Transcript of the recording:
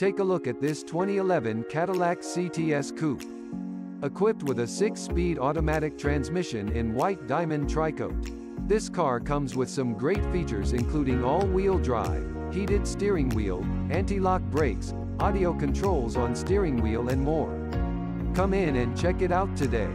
Take a look at this 2011 Cadillac CTS Coupe. Equipped with a 6-speed automatic transmission in white diamond tricoat. This car comes with some great features including all-wheel drive, heated steering wheel, anti-lock brakes, audio controls on steering wheel and more. Come in and check it out today.